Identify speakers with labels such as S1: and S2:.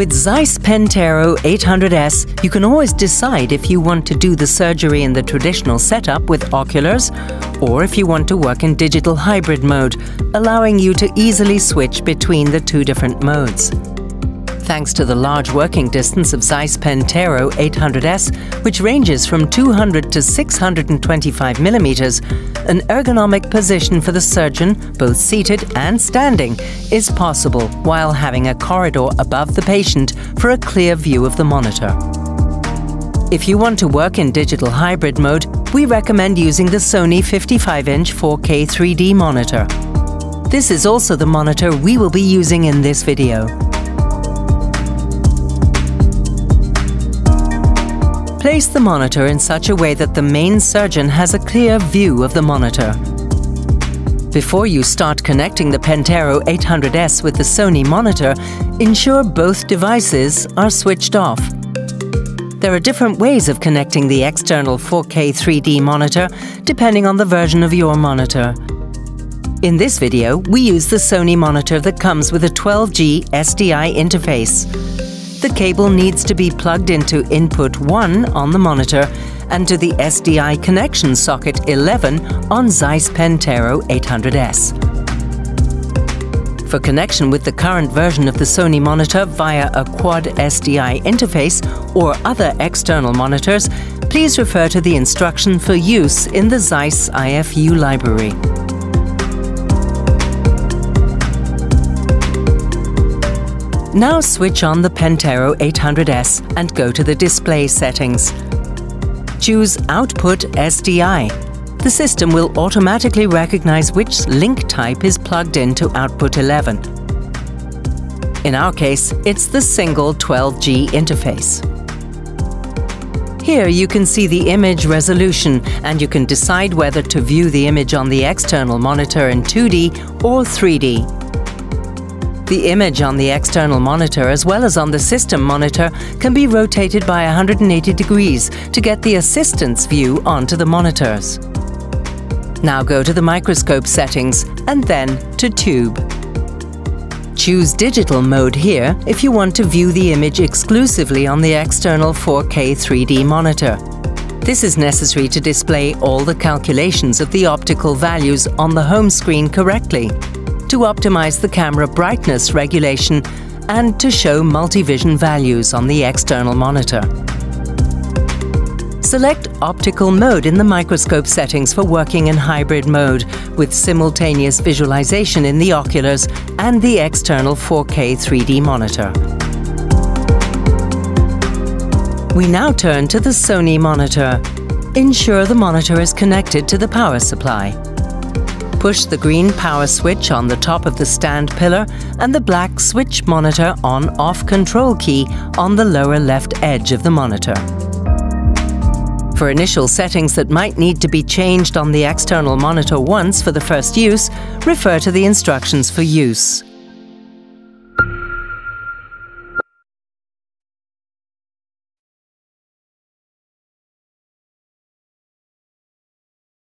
S1: With Zeiss Pentero 800S, you can always decide if you want to do the surgery in the traditional setup with oculars or if you want to work in digital hybrid mode, allowing you to easily switch between the two different modes thanks to the large working distance of Zeiss Pentero 800S, which ranges from 200 to 625 millimeters, an ergonomic position for the surgeon, both seated and standing, is possible while having a corridor above the patient for a clear view of the monitor. If you want to work in digital hybrid mode, we recommend using the Sony 55-inch 4K 3D monitor. This is also the monitor we will be using in this video. Place the monitor in such a way that the main surgeon has a clear view of the monitor. Before you start connecting the Pentero 800S with the Sony monitor, ensure both devices are switched off. There are different ways of connecting the external 4K 3D monitor depending on the version of your monitor. In this video, we use the Sony monitor that comes with a 12G SDI interface the cable needs to be plugged into input 1 on the monitor and to the SDI connection socket 11 on Zeiss Pentero 800S. For connection with the current version of the Sony monitor via a quad SDI interface or other external monitors, please refer to the instruction for use in the Zeiss IFU library. Now switch on the Pentero 800S and go to the display settings. Choose Output SDI. The system will automatically recognize which link type is plugged into output 11. In our case, it's the single 12G interface. Here you can see the image resolution and you can decide whether to view the image on the external monitor in 2D or 3D. The image on the external monitor as well as on the system monitor can be rotated by 180 degrees to get the assistance view onto the monitors. Now go to the microscope settings and then to tube. Choose digital mode here if you want to view the image exclusively on the external 4K 3D monitor. This is necessary to display all the calculations of the optical values on the home screen correctly to optimize the camera brightness regulation and to show multivision values on the external monitor. Select optical mode in the microscope settings for working in hybrid mode with simultaneous visualization in the oculars and the external 4K 3D monitor. We now turn to the Sony monitor. Ensure the monitor is connected to the power supply push the green power switch on the top of the stand pillar and the black switch monitor on-off control key on the lower left edge of the monitor. For initial settings that might need to be changed on the external monitor once for the first use, refer to the instructions for use.